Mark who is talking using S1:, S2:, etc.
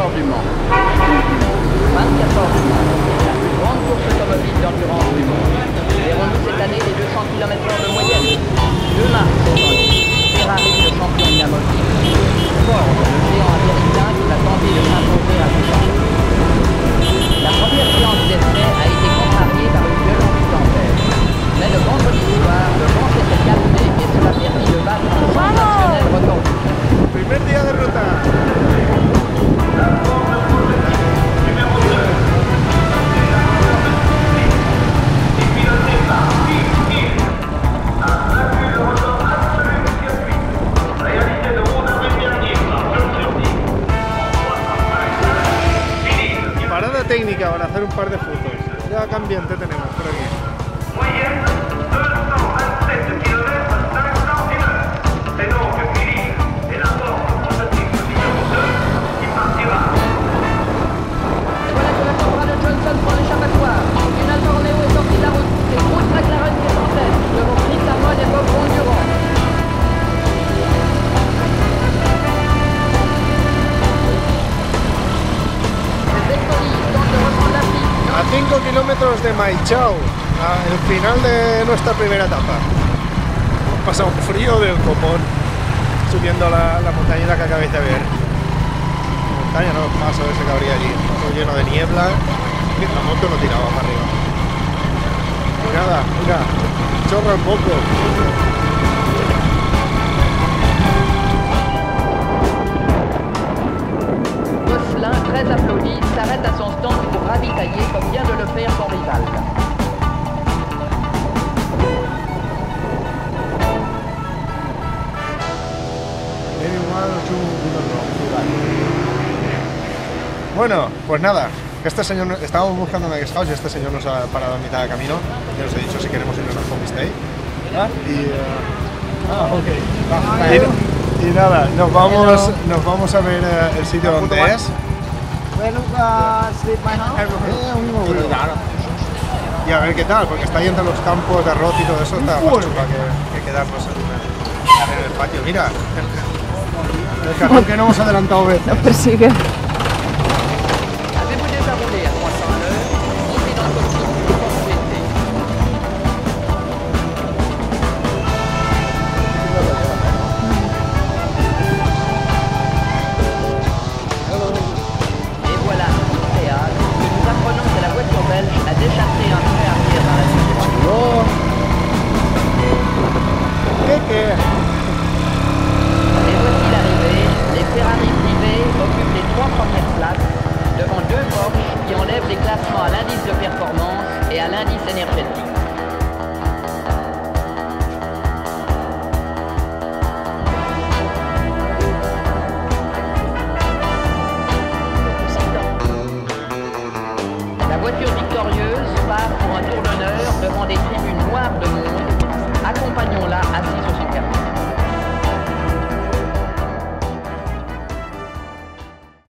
S1: heures du Mans. 24 heures du Mans. La plus grande course automobile d'endurance du monde. Verrons-nous cette année les 200 km h de moyenne Deux. Ferrari, le champion inamovible. Ford, le
S2: técnica para hacer un par de fotos. Ya cambiante tenemos kilómetros de Maichao, el final de nuestra primera etapa. Hemos pasado un frío del copón subiendo la, la montañita que acabáis de ver. Montaña no, paso ese que habría allí, todo lleno de niebla. y La moto no tiraba para arriba. Nada, mira, chorra un poco. Bueno, pues nada, este señor, estábamos buscando una guest house y este señor nos ha parado a mitad de camino. Ya os he dicho si queremos ir a una homestay. Y, eh, ah, ok. Y, y nada, nos vamos, nos vamos a ver eh, el sitio donde es. Y a ver qué tal, porque está ahí entre los campos de arroz y todo eso, está más chulo que, que quedarnos en, en el patio. Mira, el cajón que no hemos adelantado veces.
S3: Persigue.
S1: à l'indice de performance et à l'indice énergétique. La voiture victorieuse part pour un tour d'honneur devant des tribunes noires de monde. Accompagnons-la à